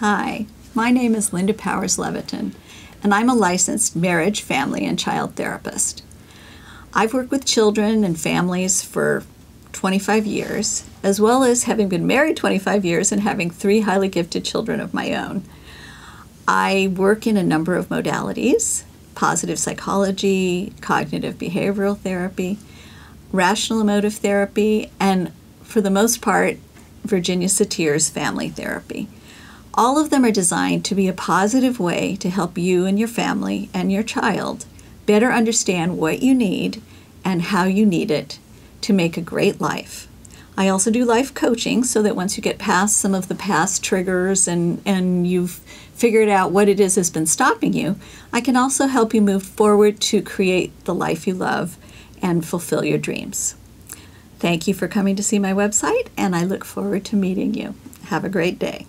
Hi, my name is Linda Powers Leviton, and I'm a licensed marriage, family, and child therapist. I've worked with children and families for 25 years, as well as having been married 25 years and having three highly gifted children of my own. I work in a number of modalities positive psychology, cognitive behavioral therapy, rational emotive therapy, and for the most part, Virginia Satir's family therapy. All of them are designed to be a positive way to help you and your family and your child better understand what you need and how you need it to make a great life. I also do life coaching so that once you get past some of the past triggers and, and you've figured out what it is that's been stopping you, I can also help you move forward to create the life you love and fulfill your dreams. Thank you for coming to see my website, and I look forward to meeting you. Have a great day.